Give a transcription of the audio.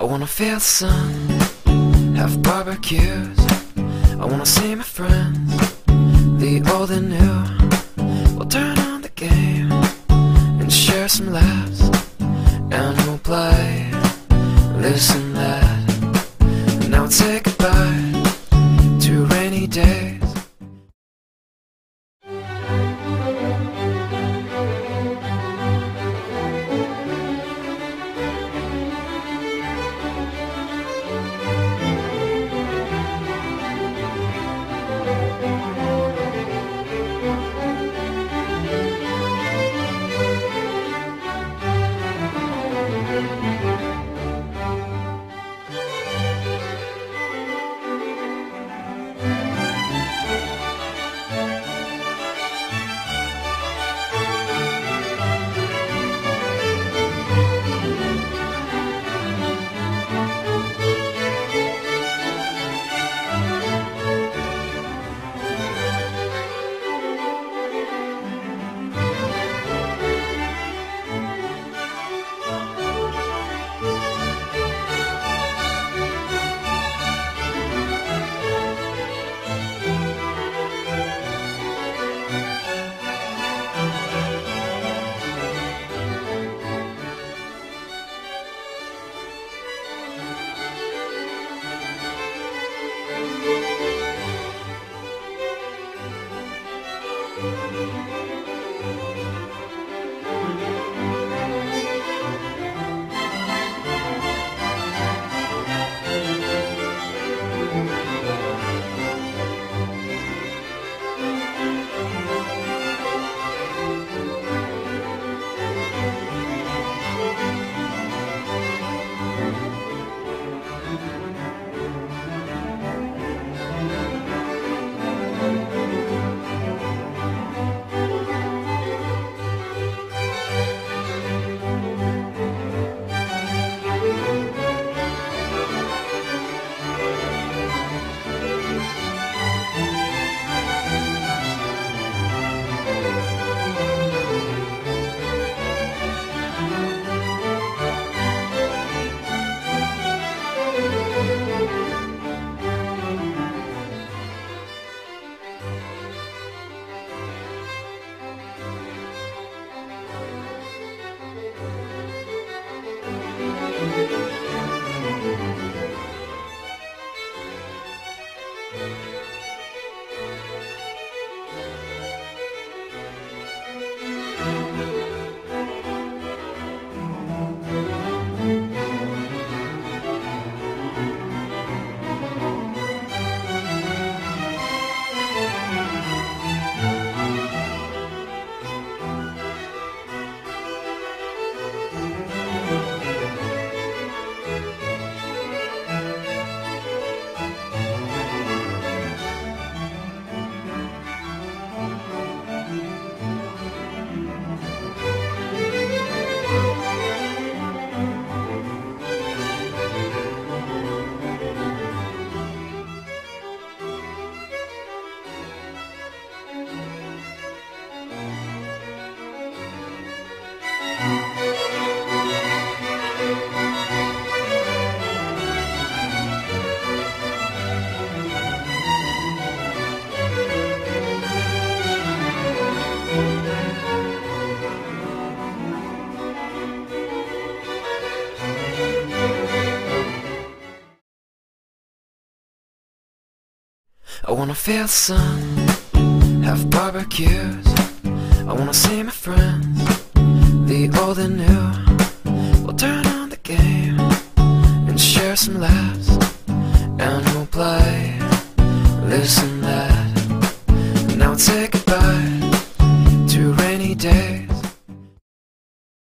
I wanna feel the sun, have barbecues. I wanna see my friends, the old and new. I wanna feel the sun, have barbecues. I wanna see my friends, the old and new. We'll turn on the game and share some laughs, and we'll play. Listen